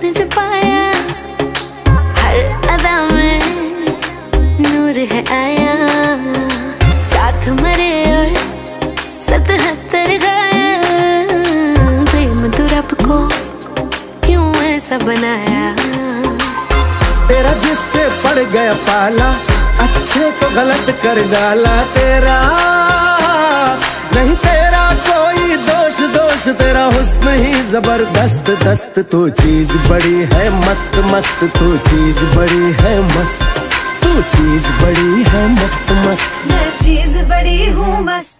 उसने छुपाया हर अदा में नूर है आया। साथ मरे और सतहत्तर गाया मधुर तो को क्यों ऐसा बनाया? तेरा जिससे पड़ गया पाला, अच्छे को गलत कर डाला तेरा। दोष तेरा हुस्न ही ज़बरदस्त दस्त तू चीज़ बड़ी है मस्त मस्त तू चीज़ बड़ी है मस्त तू चीज़ बड़ी है मस्त मस्त। मैं चीज़ बड़ी हूँ मस्त